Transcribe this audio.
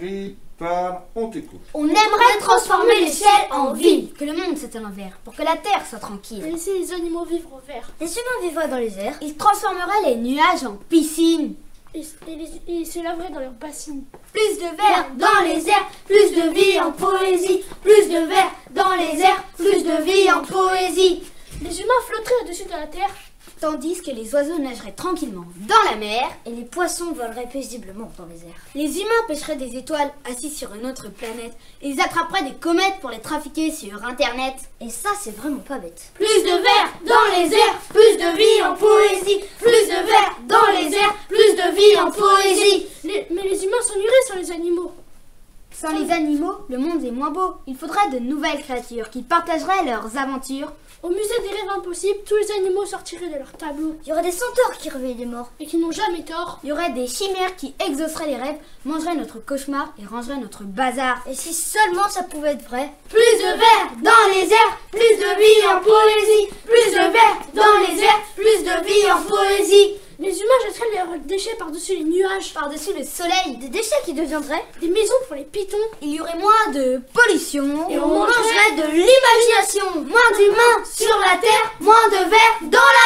écrit par On t'écoute. On aimerait transformer les ciels en ville, que le monde s'éteigne en vert, pour que la terre soit tranquille. Laisser les animaux vivre au vert. Les humains vivraient dans les airs. Ils transformeraient les nuages en piscines. Et, et les- et ils se laveraient dans leurs bassines. Plus de verre dans les airs, plus de vie en poésie. Plus de verre dans les airs, plus de vie en poésie. Les humains flotteraient au-dessus de la terre. Tandis que les oiseaux nageraient tranquillement dans la mer, Et les poissons voleraient paisiblement dans les airs. les humains pêcheraient des étoiles assis sur une autre planète. Et ils attraperaient des comètes pour les trafiquer sur Internet. Et ça, c'est vraiment pas bête. Plus de verre dans les airs, plus de vie en poésie. Plus de verre dans les airs, plus de vie en poésie. Mais les humains s'ennuieraient sans les animaux. Sans les animaux, le monde est moins beau. Il faudrait de nouvelles créatures qui partageraient leurs aventures. Au musée des rêves impossibles, tous les animaux sortiraient de leur tableau. Il y aurait des centaures qui réveillent les morts. Et qui n'ont jamais tort. Il y aurait des chimères qui exauceraient les rêves, mangeraient notre cauchemar et rangeraient notre bazar. Et si seulement ça pouvait être vrai Plus de verre dans les airs, plus de vie en poésie. Plus de verre dans les airs, plus de vie en poésie. Les humains jetteraient leurs déchets par-dessus les nuages. Par-dessus le soleil, Des déchets qui deviendraient Des maisons pour les pitons. il y aurait moins de pollution. Et on mangerait de l'imagination. Moins d'humains sur la terre, moins de verre dans la.